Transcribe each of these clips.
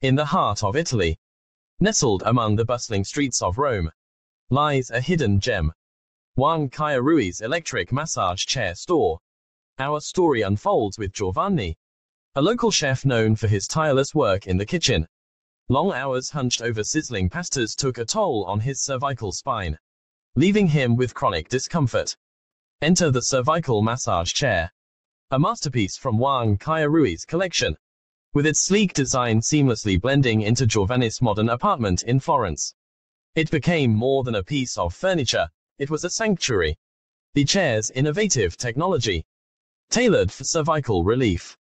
In the heart of Italy, nestled among the bustling streets of Rome, lies a hidden gem. Wang Qirui's electric massage chair store. Our story unfolds with Giovanni, a local chef known for his tireless work in the kitchen. Long hours hunched over sizzling pastas took a toll on his cervical spine, leaving him with chronic discomfort. Enter the cervical massage chair, a masterpiece from Wang Qirui's collection with its sleek design seamlessly blending into Giovanni's modern apartment in Florence. It became more than a piece of furniture, it was a sanctuary. The chair's innovative technology, tailored for cervical relief,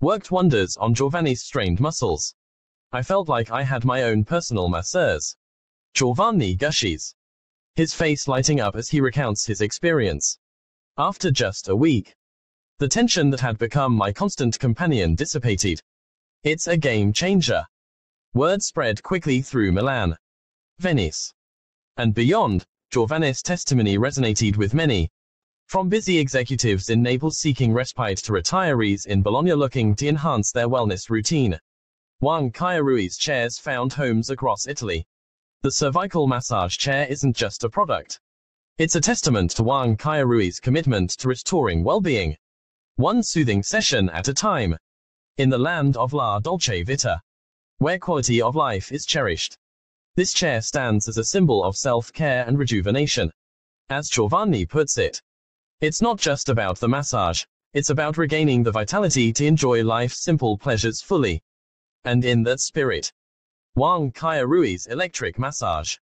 worked wonders on Giovanni's strained muscles. I felt like I had my own personal masseurs. Giovanni gushes, his face lighting up as he recounts his experience. After just a week, the tension that had become my constant companion dissipated. It's a game changer. Word spread quickly through Milan, Venice, and beyond. Giovanni's testimony resonated with many, from busy executives in Naples seeking respite to retirees in Bologna looking to enhance their wellness routine. Wang Qirui's chairs found homes across Italy. The cervical massage chair isn't just a product. It's a testament to Wang Qirui's commitment to restoring well-being. One soothing session at a time in the land of La Dolce Vita, where quality of life is cherished. This chair stands as a symbol of self-care and rejuvenation. As Giovanni puts it, it's not just about the massage, it's about regaining the vitality to enjoy life's simple pleasures fully. And in that spirit, Wang Qirui's electric massage